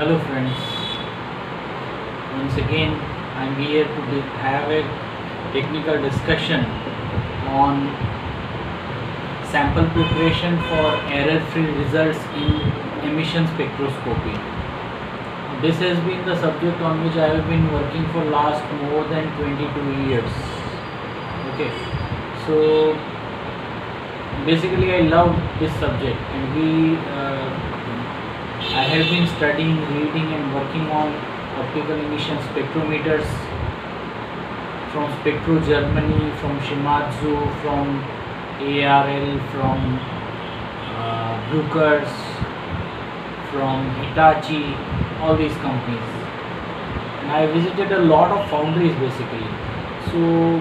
Hello friends, once again I am here to have a technical discussion on sample preparation for error-free results in emission spectroscopy. This has been the subject on which I have been working for last more than 22 years. Okay, so basically I love this subject and we uh, have been studying, reading and working on optical emission spectrometers from Spectro Germany, from Shimadzu, from ARL, from uh, Brukers, from Hitachi, all these companies. And I visited a lot of foundries basically. So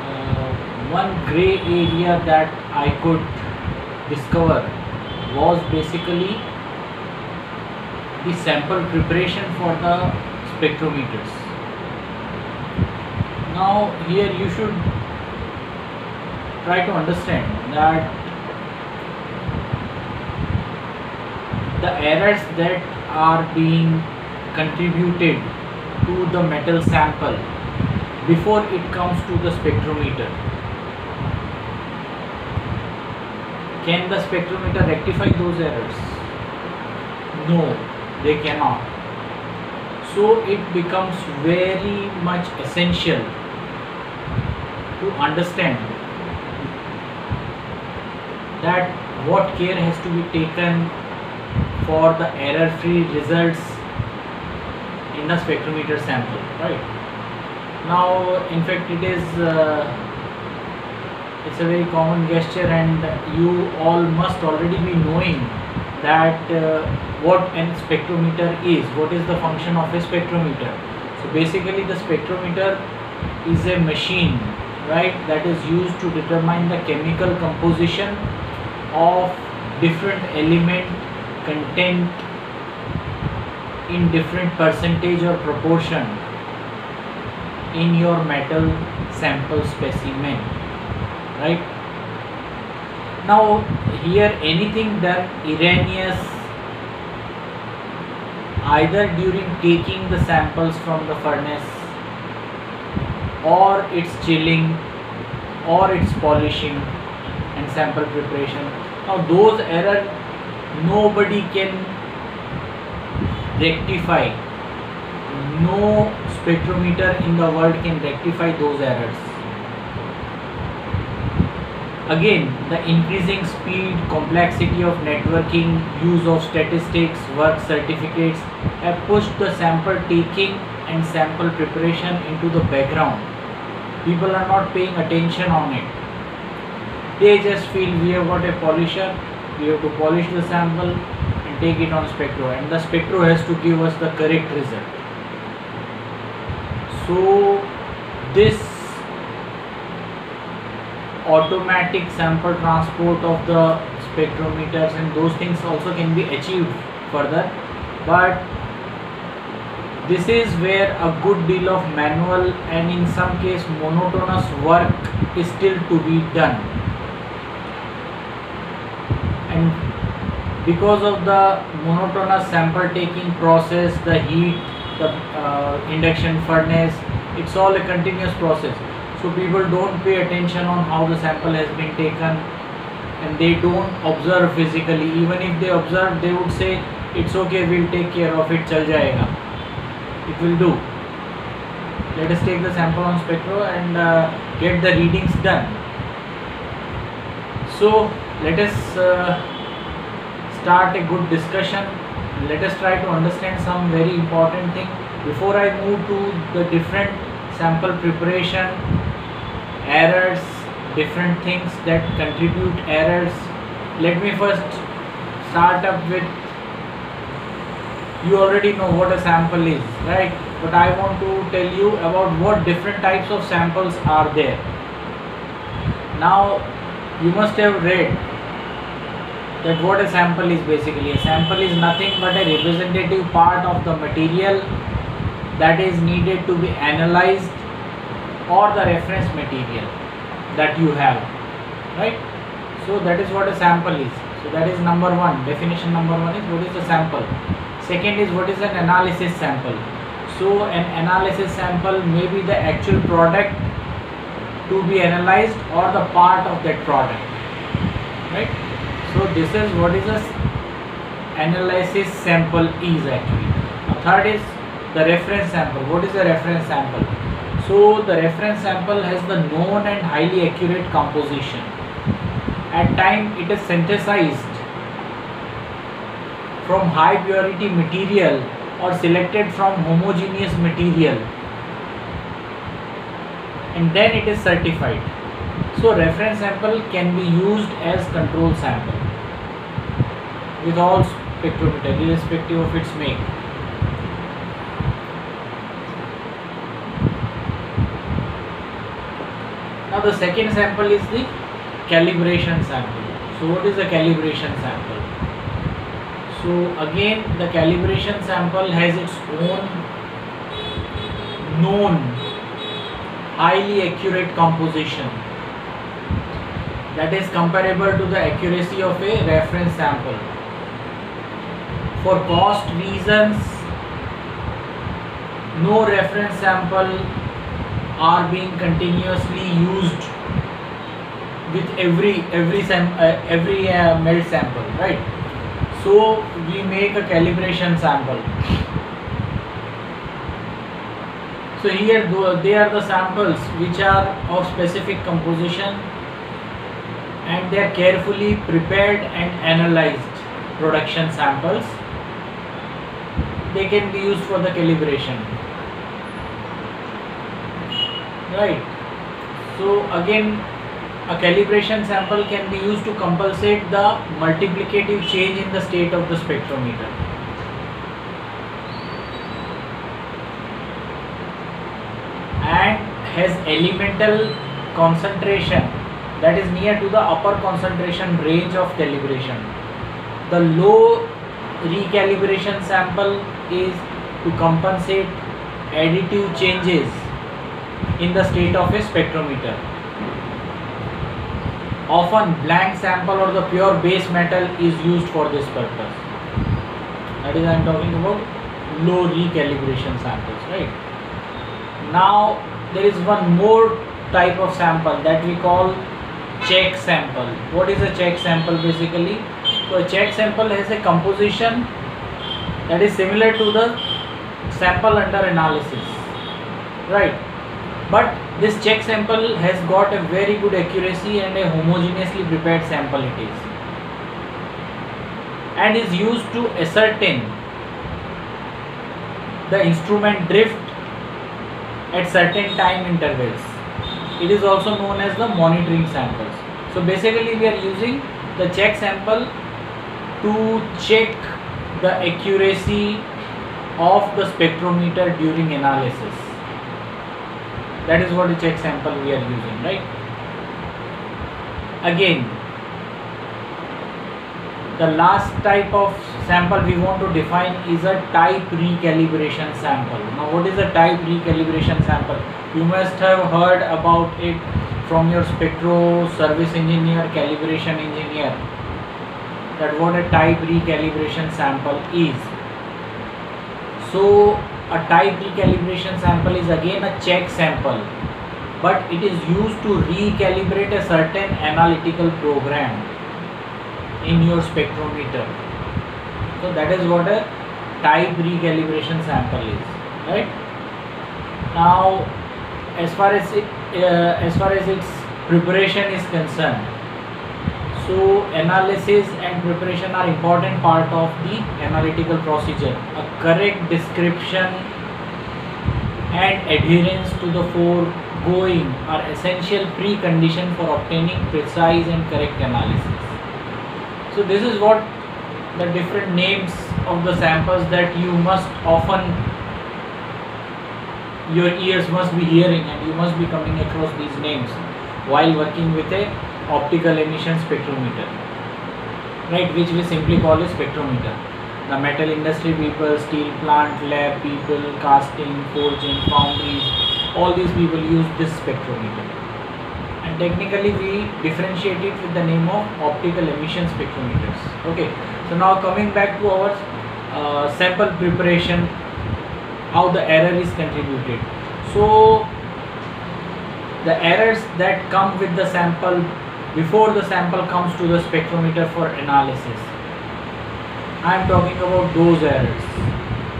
uh, one gray area that I could discover was basically the sample preparation for the spectrometers. Now here you should try to understand that the errors that are being contributed to the metal sample before it comes to the spectrometer. Can the spectrometer rectify those errors? No they cannot so it becomes very much essential to understand that what care has to be taken for the error free results in the spectrometer sample right? Now in fact it is uh, it's a very common gesture and you all must already be knowing that uh, what an spectrometer is what is the function of a spectrometer. So basically the spectrometer is a machine right that is used to determine the chemical composition of different element content in different percentage or proportion in your metal sample specimen right now here anything done erroneous either during taking the samples from the furnace or its chilling or its polishing and sample preparation. Now those error nobody can rectify. No spectrometer in the world can rectify those errors again the increasing speed complexity of networking use of statistics work certificates have pushed the sample taking and sample preparation into the background. People are not paying attention on it. They just feel we have got a polisher we have to polish the sample and take it on spectro and the spectro has to give us the correct result. So this automatic sample transport of the spectrometers and those things also can be achieved further. But this is where a good deal of manual and in some case monotonous work is still to be done. And because of the monotonous sample taking process the heat the uh, induction furnace it's all a continuous process so people don't pay attention on how the sample has been taken and they don't observe physically. Even if they observe they would say it's okay we'll take care of it chal jayega. It will do. Let us take the sample on spectro and uh, get the readings done. So let us uh, start a good discussion. Let us try to understand some very important thing. Before i move to the different sample preparation errors different things that contribute errors. Let me first start up with you already know what a sample is right? But i want to tell you about what different types of samples are there. Now you must have read that what a sample is basically. A sample is nothing but a representative part of the material that is needed to be analyzed or the reference material that you have right? So that is what a sample is. So that is number one. Definition number one is what is a sample. Second is what is an analysis sample. So an analysis sample may be the actual product to be analyzed or the part of that product right? So this is what is a analysis sample is actually. Third is the reference sample. What is a reference sample so the reference sample has the known and highly accurate composition at time it is synthesized from high purity material or selected from homogeneous material and then it is certified. So reference sample can be used as control sample with all spectrometer irrespective of its make. Now the second sample is the calibration sample. So what is the calibration sample? So again the calibration sample has its own known highly accurate composition that is comparable to the accuracy of a reference sample. For cost reasons no reference sample are being continuously used with every every sam uh, every uh, melt sample right? So we make a calibration sample. So here they are the samples which are of specific composition and they are carefully prepared and analyzed production samples. They can be used for the calibration right. So again a calibration sample can be used to compensate the multiplicative change in the state of the spectrometer. And has elemental concentration that is near to the upper concentration range of calibration. The low recalibration sample is to compensate additive changes in the state of a spectrometer. Often blank sample or the pure base metal is used for this purpose. That is I am talking about low recalibration samples, right? Now there is one more type of sample that we call check sample. What is a check sample basically? So a check sample has a composition that is similar to the sample under analysis, right? But this check sample has got a very good accuracy and a homogeneously prepared sample it is. And is used to ascertain the instrument drift at certain time intervals. It is also known as the monitoring samples. So basically we are using the check sample to check the accuracy of the spectrometer during analysis that is what the check sample we are using right? Again the last type of sample we want to define is a type recalibration sample. Now what is a type recalibration sample? You must have heard about it from your spectro service engineer calibration engineer that what a type recalibration sample is. So a type recalibration sample is again a check sample but it is used to recalibrate a certain analytical program in your spectrometer. So that is what a type recalibration sample is right? Now as far as it uh, as far as its preparation is concerned so analysis and preparation are important part of the analytical procedure. A correct description and adherence to the foregoing are essential precondition for obtaining precise and correct analysis. So this is what the different names of the samples that you must often your ears must be hearing and you must be coming across these names while working with a optical emission spectrometer right which we simply call a spectrometer. The metal industry people steel plant lab people casting forging foundries all these people use this spectrometer. And technically we differentiate it with the name of optical emission spectrometers. Okay so now coming back to our uh, sample preparation how the error is contributed. So the errors that come with the sample before the sample comes to the spectrometer for analysis. I am talking about those errors.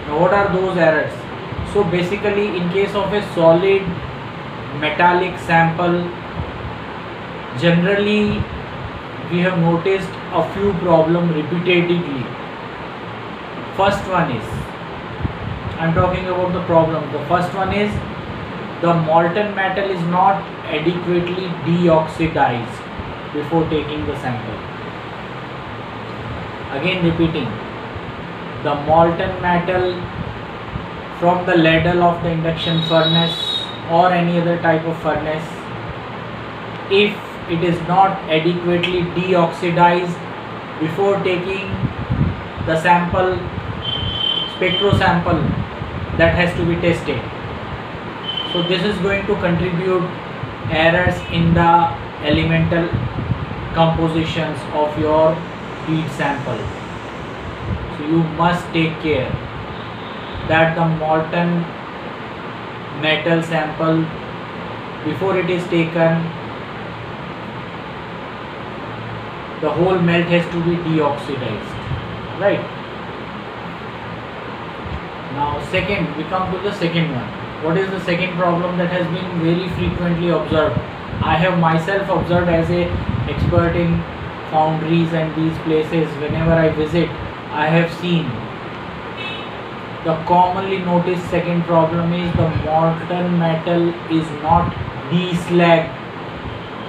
Now what are those errors? So basically in case of a solid metallic sample generally we have noticed a few problem repeatedly. First one is i'm talking about the problem. The first one is the molten metal is not adequately deoxidized before taking the sample. Again repeating the molten metal from the ladle of the induction furnace or any other type of furnace if it is not adequately deoxidized before taking the sample spectro sample that has to be tested. So this is going to contribute errors in the elemental compositions of your heat sample. So you must take care that the molten metal sample before it is taken the whole melt has to be deoxidized right? Now second we come to the second one. What is the second problem that has been very frequently observed? I have myself observed as a expert in foundries and these places whenever i visit i have seen the commonly noticed second problem is the molten metal is not deslagged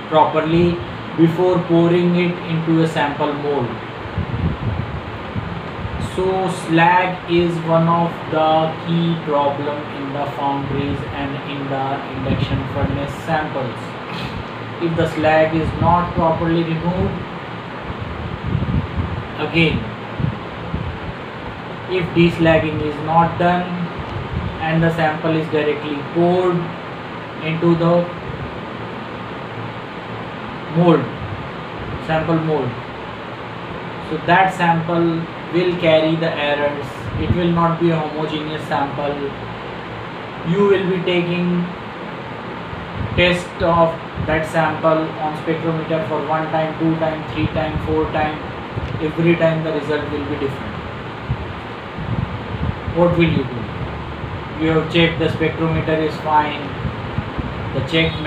properly before pouring it into a sample mold. So slag is one of the key problem in the foundries and in the induction furnace samples. If the slag is not properly removed, again, if deslagging is not done and the sample is directly poured into the mold sample mold. So that sample will carry the errors. It will not be a homogeneous sample. You will be taking test of that sample on spectrometer for one time two time three time four time every time the result will be different. What will you do? You have checked the spectrometer is fine. The checked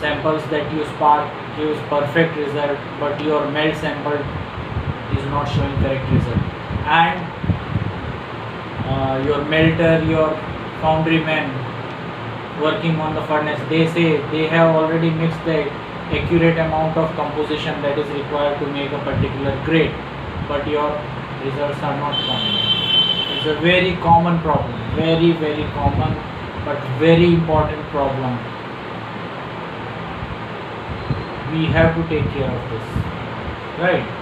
samples that you spark gives perfect result but your melt sample is not showing correct result. And uh, your melter your foundry man working on the furnace. They say they have already mixed the accurate amount of composition that is required to make a particular grade. But your results are not coming it's a very common problem. Very very common but very important problem. We have to take care of this. Right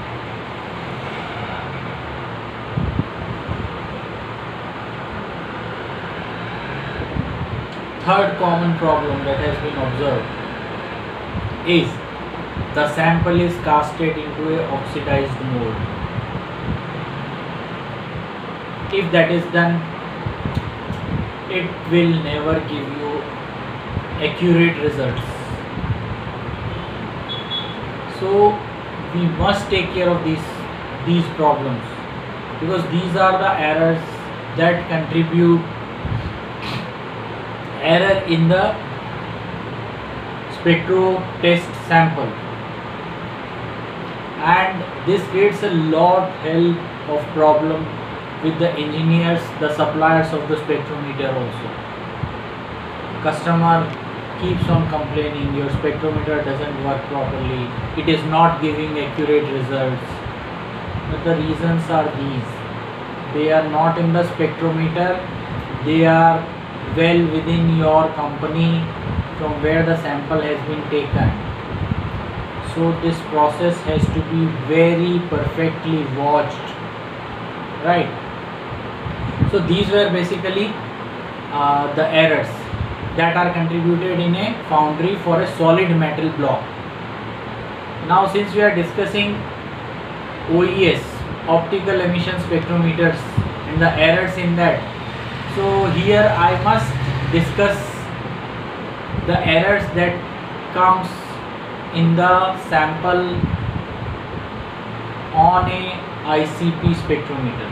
third common problem that has been observed is the sample is casted into a oxidized mold if that is done it will never give you accurate results. So we must take care of these these problems because these are the errors that contribute error in the spectro test sample. And this creates a lot help of problem with the engineers the suppliers of the spectrometer also. Customer keeps on complaining your spectrometer doesn't work properly. It is not giving accurate results. But the reasons are these. They are not in the spectrometer. They are well within your company from where the sample has been taken. So this process has to be very perfectly watched. Right? So these were basically uh, the errors that are contributed in a foundry for a solid metal block. Now since we are discussing OES, optical emission spectrometers and the errors in that so here I must discuss the errors that comes in the sample on a ICP spectrometer.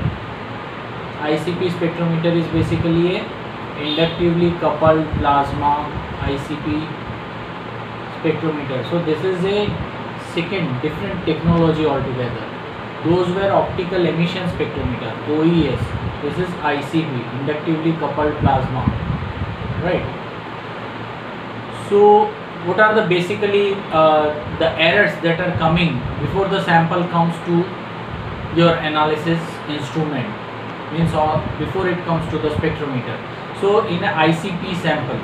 ICP spectrometer is basically a inductively coupled plasma ICP spectrometer. So this is a second different technology altogether. Those were optical emission spectrometer OES this is ICP inductively coupled plasma. Right. So what are the basically uh, the errors that are coming before the sample comes to your analysis instrument? Means all before it comes to the spectrometer. So in an ICP sample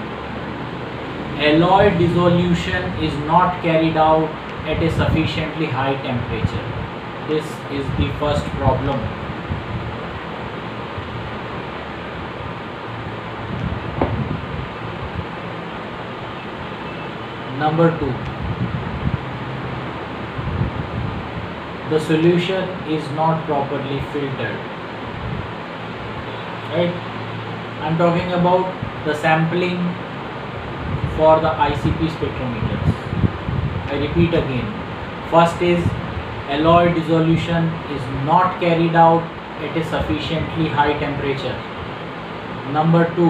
alloy dissolution is not carried out at a sufficiently high temperature. This is the first problem number 2 the solution is not properly filtered. Right? I'm talking about the sampling for the ICP spectrometers. I repeat again. First is alloy dissolution is not carried out at a sufficiently high temperature. Number 2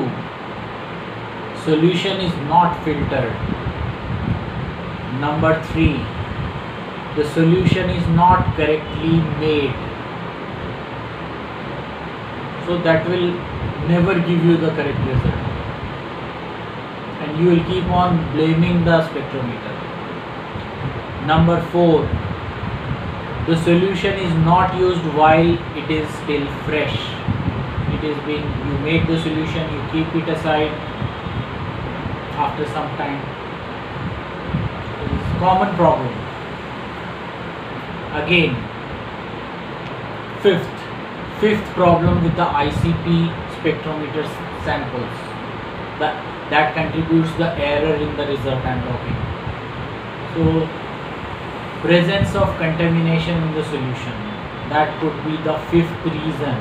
solution is not filtered number 3 the solution is not correctly made. So that will never give you the correct result. And you will keep on blaming the spectrometer. Number 4 the solution is not used while it is still fresh. It is being you make the solution you keep it aside after some time common problem again. Fifth. Fifth problem with the ICP spectrometer samples. That that contributes the error in the result I am talking. So presence of contamination in the solution. That could be the fifth reason.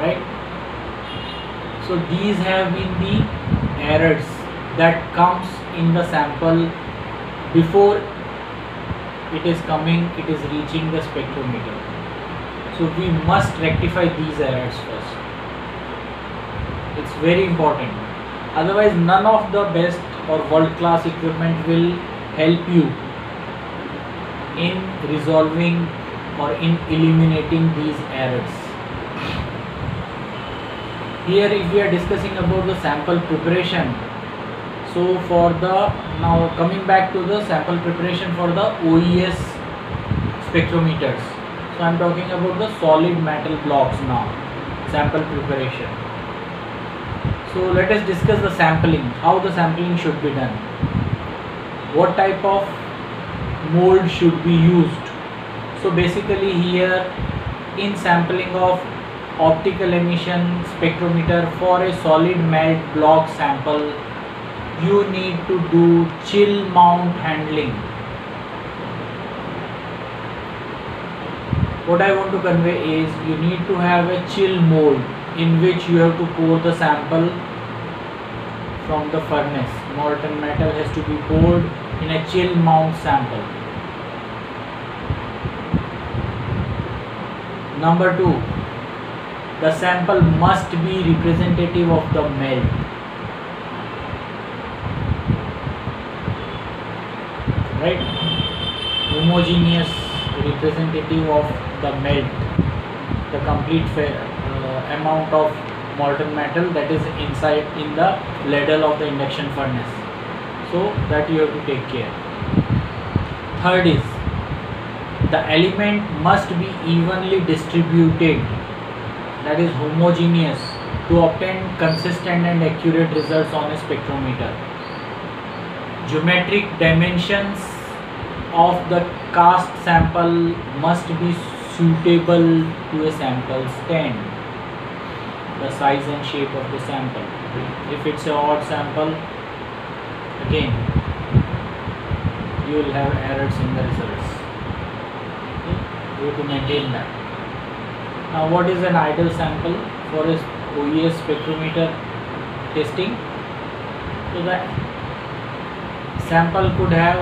Right? So these have been the errors that comes in the sample before it is coming it is reaching the spectrometer. So we must rectify these errors first. It's very important. Otherwise none of the best or world class equipment will help you in resolving or in eliminating these errors. Here if we are discussing about the sample preparation so for the now coming back to the sample preparation for the OES spectrometers. So I'm talking about the solid metal blocks now sample preparation. So let us discuss the sampling how the sampling should be done. What type of mold should be used? So basically here in sampling of optical emission spectrometer for a solid melt block sample you need to do chill mold handling. What I want to convey is you need to have a chill mold in which you have to pour the sample from the furnace. Molten metal has to be poured in a chill mold sample. Number 2 the sample must be representative of the melt right? Homogeneous representative of the melt the complete uh, amount of molten metal that is inside in the ladle of the induction furnace. So that you have to take care. Third is the element must be evenly distributed that is homogeneous to obtain consistent and accurate results on a spectrometer geometric dimensions of the cast sample must be suitable to a sample stand the size and shape of the sample if it's a odd sample again you will have errors in the results We have to maintain that. Now what is an ideal sample for a OES spectrometer testing? So the sample could have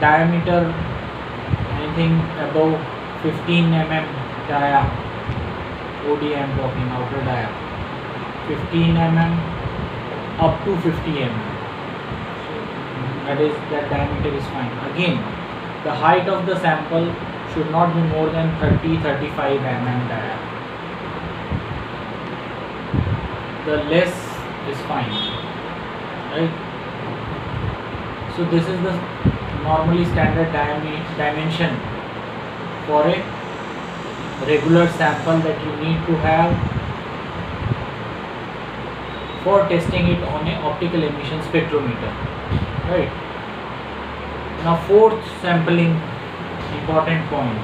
diameter anything above 15 mm dia OD I am talking outer dia. 15 mm up to 50 mm. That is that diameter is fine. Again the height of the sample should not be more than 30 35 mm dia. The less is fine right? So this is the normally standard dimension for a regular sample that you need to have for testing it on a optical emission spectrometer right? Now fourth sampling important point.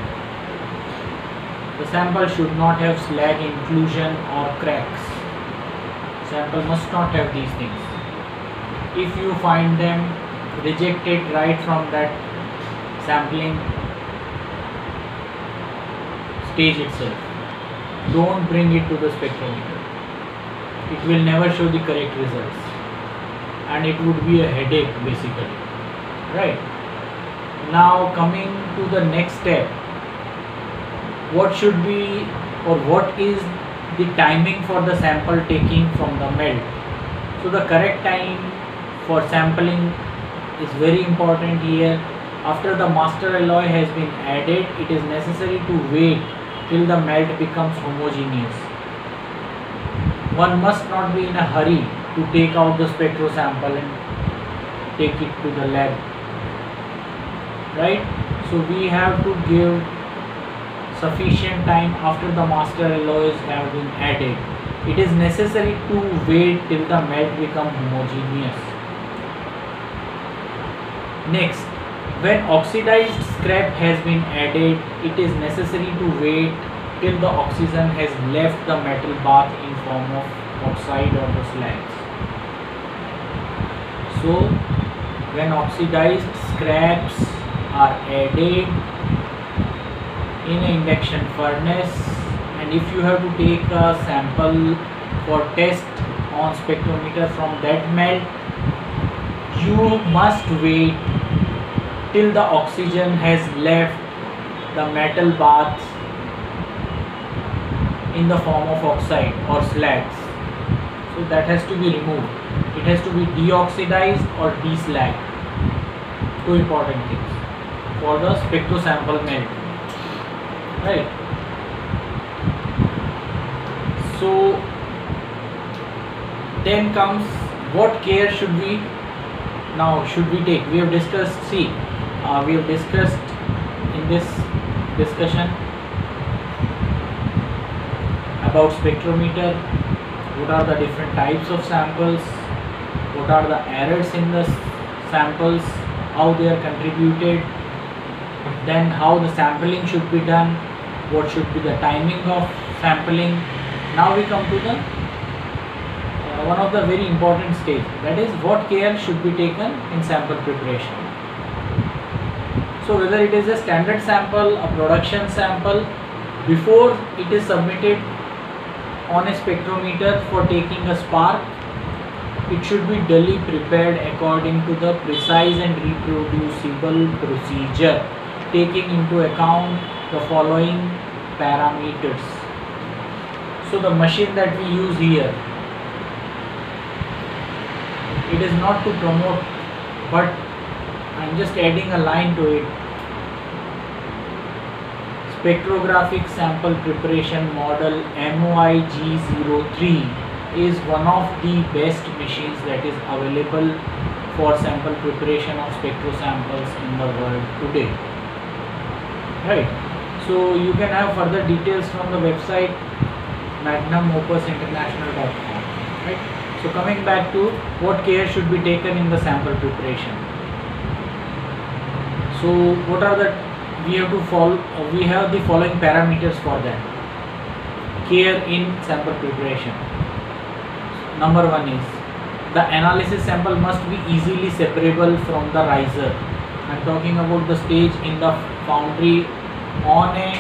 The sample should not have slag inclusion or cracks. Sample must not have these things if you find them reject it right from that sampling stage itself. Don't bring it to the spectrometer. It will never show the correct results and it would be a headache basically. Right. Now coming to the next step. What should be or what is the timing for the sample taking from the melt? So the correct time for sampling is very important here. After the master alloy has been added it is necessary to wait till the melt becomes homogeneous. One must not be in a hurry to take out the spectro sample and take it to the lab. Right? So we have to give sufficient time after the master alloys have been added. It is necessary to wait till the melt become homogeneous Next, when oxidized scrap has been added, it is necessary to wait till the oxygen has left the metal bath in form of oxide or the slags. So, when oxidized scraps are added in an induction furnace and if you have to take a sample for test on spectrometer from that melt you must wait till the oxygen has left the metal bath in the form of oxide or slags. So that has to be removed. It has to be deoxidized or deslagged. Two important things. For the spectro sample melt. Right? So then comes what care should we now should we take we have discussed see uh, we have discussed in this discussion about spectrometer what are the different types of samples what are the errors in the samples how they are contributed then how the sampling should be done what should be the timing of sampling. Now we come to the one of the very important stage that is what care should be taken in sample preparation. So whether it is a standard sample, a production sample, before it is submitted on a spectrometer for taking a spark, it should be duly prepared according to the precise and reproducible procedure taking into account the following parameters. So the machine that we use here it is not to promote but I'm just adding a line to it. Spectrographic sample preparation model MOIG03 is one of the best machines that is available for sample preparation of spectro samples in the world today. Right? So you can have further details from the website magnumopusinternational.com right so coming back to what care should be taken in the sample preparation. So what are the we have to follow we have the following parameters for that. Care in sample preparation. Number one is the analysis sample must be easily separable from the riser I'm talking about the stage in the foundry on a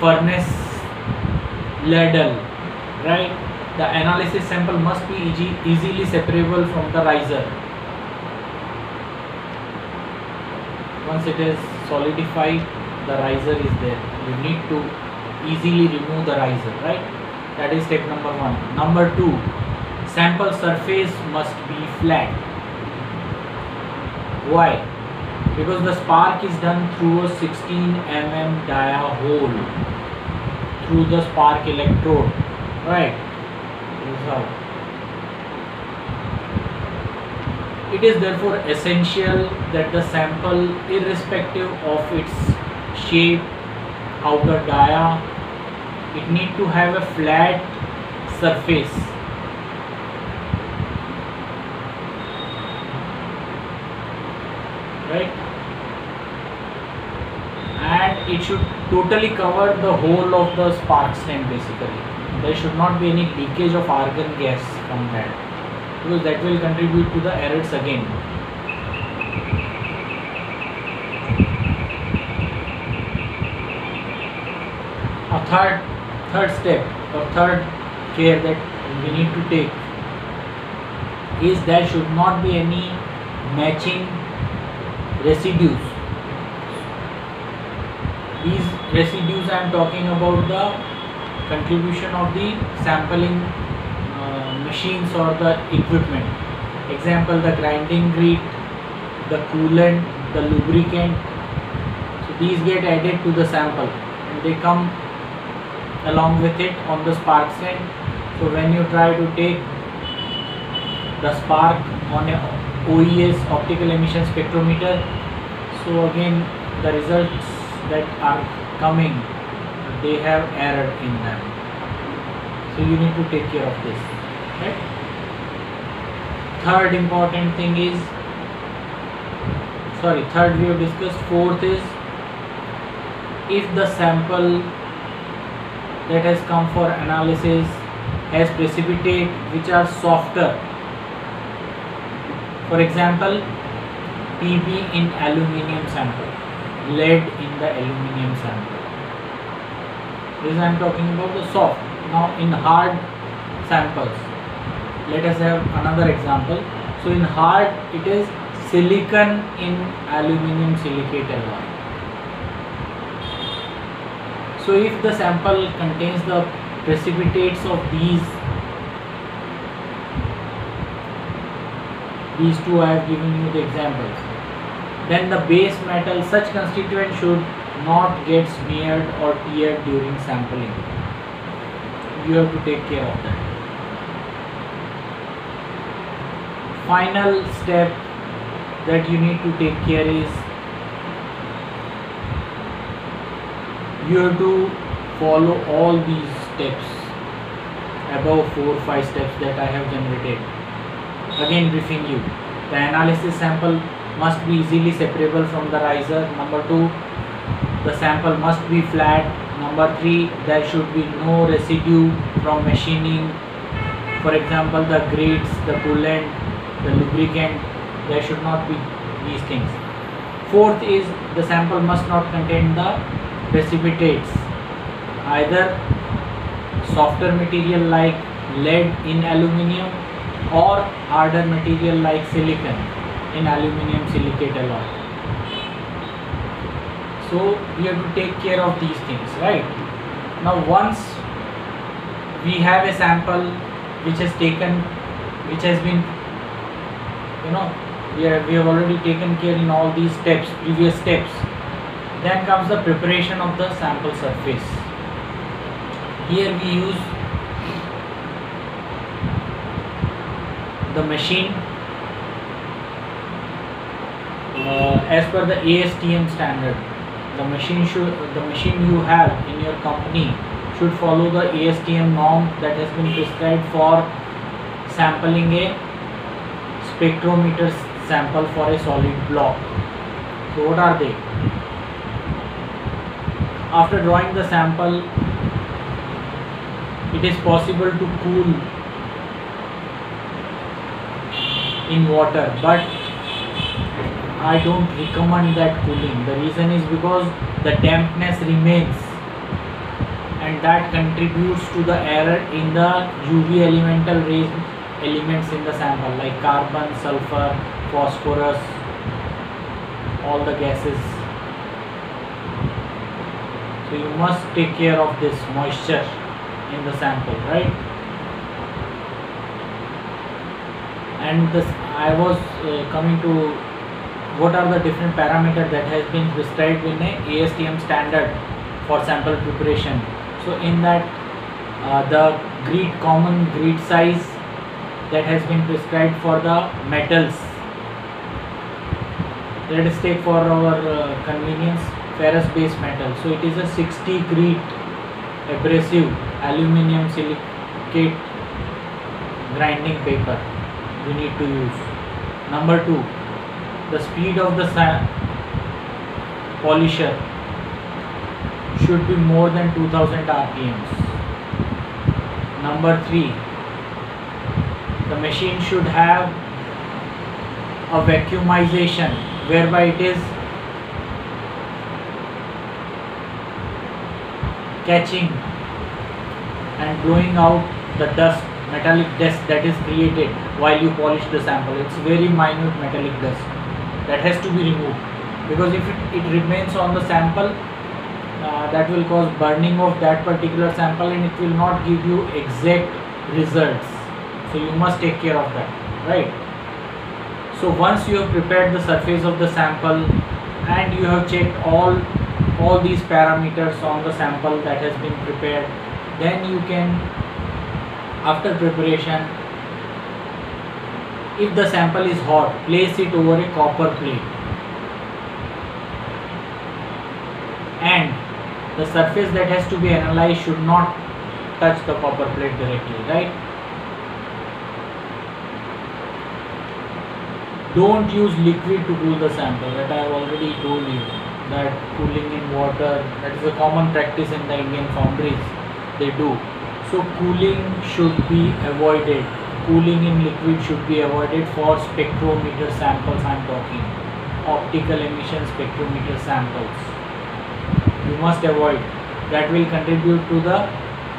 furnace ladle, right? The analysis sample must be easy, easily separable from the riser. Once it is solidified, the riser is there. You need to easily remove the riser, right? That is step number one. Number two, sample surface must be flat. Why? because the spark is done through a 16 mm dia hole through the spark electrode right it is therefore essential that the sample irrespective of its shape outer dia it need to have a flat surface. Right? And it should totally cover the whole of the spark stand basically there should not be any leakage of argon gas from that because that will contribute to the errors again. A third third step or third care that we need to take is there should not be any machining residues. These residues I am talking about the contribution of the sampling uh, machines or the equipment. Example the grinding grit the coolant the lubricant. So these get added to the sample and they come along with it on the spark stand so when you try to take the spark on a OES optical emission spectrometer so again the results that are coming they have error in them. So you need to take care of this third important thing is sorry third we have discussed. Fourth is if the sample that has come for analysis has precipitate which are softer for example PB in aluminium sample lead in the aluminium sample. This I am talking about the soft. Now in hard samples, let us have another example. So in hard it is silicon in aluminium silicate alloy. So if the sample contains the precipitates of these these two I have given you the examples then the base metal such constituent should not get smeared or teared during sampling. You have to take care of that. Final step that you need to take care is you have to follow all these steps. Above four five steps that I have generated. Again briefing you. The analysis sample must be easily separable from the riser. Number 2 the sample must be flat. Number 3 there should be no residue from machining. For example the grits the coolant the lubricant there should not be these things. Fourth is the sample must not contain the precipitates either softer material like lead in aluminium or harder material like silicon in aluminium silicate alloy so we have to take care of these things right? Now once we have a sample which has taken which has been you know we have, we have already taken care in all these steps previous steps then comes the preparation of the sample surface. Here we use the machine uh, as per the ASTM standard the machine should the machine you have in your company should follow the ASTM norm that has been prescribed for sampling a spectrometer sample for a solid block. So what are they? After drawing the sample it is possible to cool in water but I don't recommend that cooling. The reason is because the dampness remains and that contributes to the error in the UV elemental rays elements in the sample like carbon, sulfur, phosphorus, all the gases. So you must take care of this moisture in the sample, right? And this I was uh, coming to what are the different parameters that has been prescribed in a ASTM standard for sample preparation. So in that uh, the grid common grit size that has been prescribed for the metals. Let us take for our uh, convenience ferrous base metal. So it is a 60 grit abrasive aluminium silicate grinding paper we need to use. Number two, the speed of the sand polisher should be more than 2000 rpms. Number three, the machine should have a vacuumization whereby it is catching and blowing out the dust metallic dust that is created while you polish the sample it's very minute metallic dust that has to be removed. Because if it, it remains on the sample uh, that will cause burning of that particular sample and it will not give you exact results. So you must take care of that right? So once you have prepared the surface of the sample and you have checked all all these parameters on the sample that has been prepared then you can after preparation if the sample is hot place it over a copper plate. And the surface that has to be analyzed should not touch the copper plate directly right? Don't use liquid to cool the sample that I have already told you that cooling in water that is a common practice in the Indian foundries they do. So cooling should be avoided cooling in liquid should be avoided for spectrometer samples I'm talking optical emission spectrometer samples. You must avoid. That will contribute to the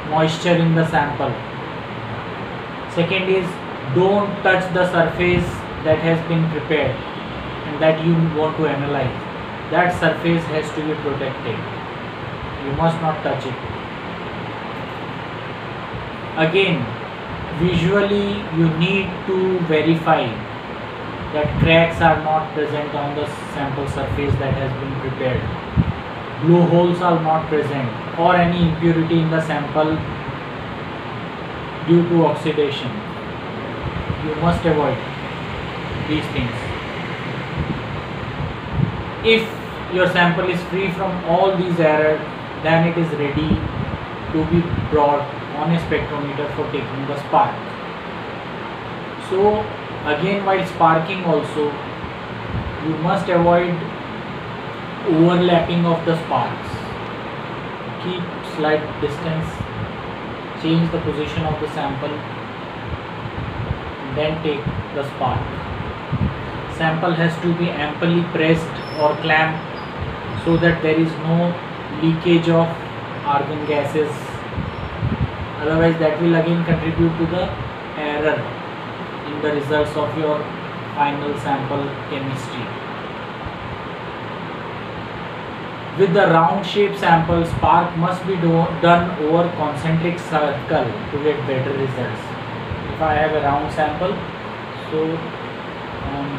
moisture in the sample. Second is don't touch the surface that has been prepared and that you want to analyze. That surface has to be protected. You must not touch it. Again visually you need to verify that cracks are not present on the sample surface that has been prepared blowholes are not present or any impurity in the sample due to oxidation you must avoid these things. If your sample is free from all these errors, then it is ready to be brought on a spectrometer for taking the spark. So again while sparking also you must avoid overlapping of the sparks. Keep slight distance, change the position of the sample, then take the spark sample has to be amply pressed or clamped so that there is no leakage of argon gases otherwise that will again contribute to the error in the results of your final sample chemistry with the round shape sample spark must be do done over concentric circle to get better results if I have a round sample so um,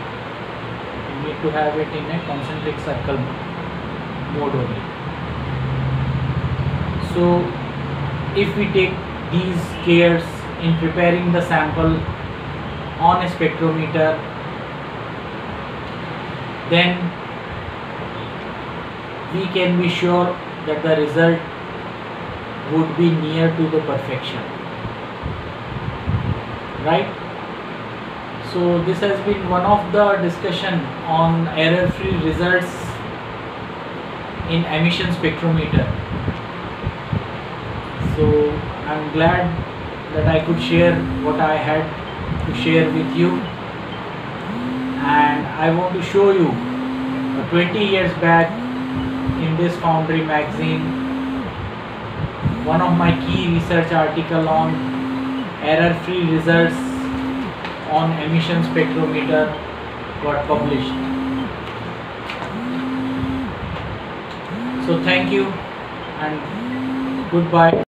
need to have it in a concentric circle mode only. So if we take these cares in preparing the sample on a spectrometer. Then we can be sure that the result would be near to the perfection. Right? So this has been one of the discussion on error-free results in emission spectrometer. So I'm glad that I could share what I had to share with you and I want to show you uh, 20 years back in this Foundry magazine. One of my key research article on error-free results on emission spectrometer got published. So thank you and goodbye.